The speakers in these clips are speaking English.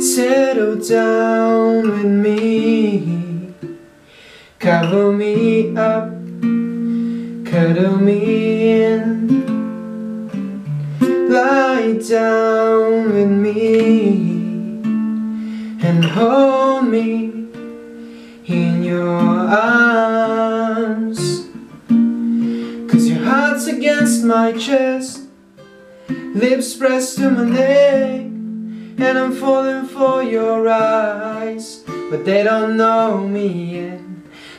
Settle down with me. Cover me up. Cuddle me in. Lie down with me And hold me in your arms. Cause your heart's against my chest Lips pressed to my neck and I'm falling for your eyes. But they don't know me yet.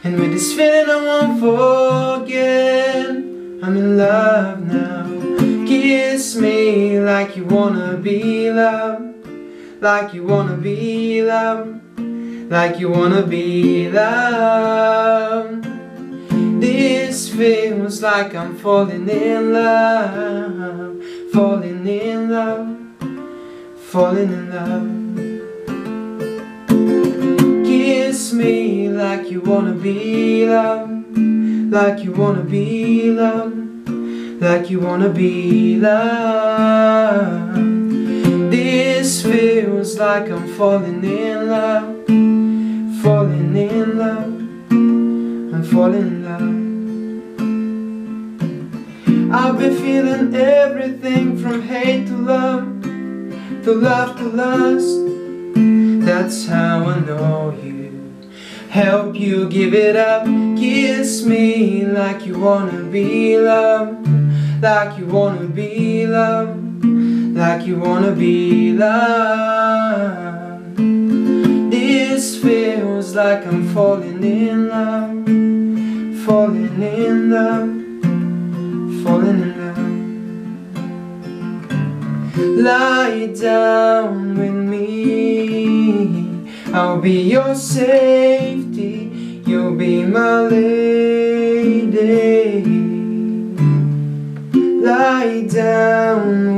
And with this feeling I won't forget. I'm in love now. Kiss me like you wanna be loved Like you wanna be loved Like you wanna be loved This feels like I'm falling in love Falling in love falling in love. Kiss me like you wanna be loved Like you wanna be loved Like you wanna be loved feels like I'm falling in love Falling in love I'm falling in love. I've been feeling everything from hate to love to love to lust. That's how I know you. Help you give it up Kiss me like you wanna be loved Like you wanna be loved Like you wanna be loved like I'm falling in love Falling in love Falling in love. Lie down with me I'll be your safety You'll be my lady. Lie down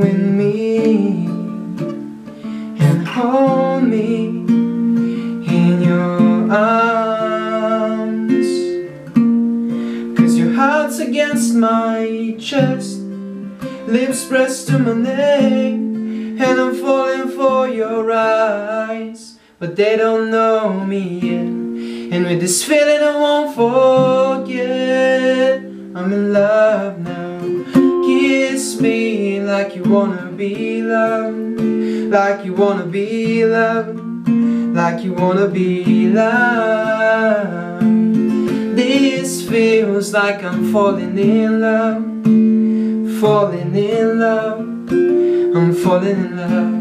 my chest. Lips pressed to my neck And I'm falling for your eyes. But they don't know me yet. And with this feeling I won't forget. I'm in love now. Kiss me like you wanna be loved. Like you wanna be loved. Like you wanna be loved This feels like I'm falling in love falling in love I'm falling in love.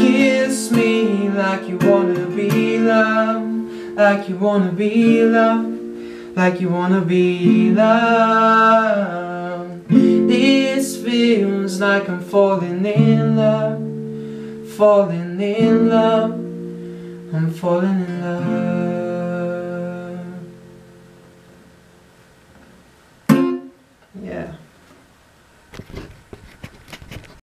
Kiss me like you wanna be loved Like you wanna be loved Like you wanna be loved. This feels like I'm falling in love Falling in love I'm falling in love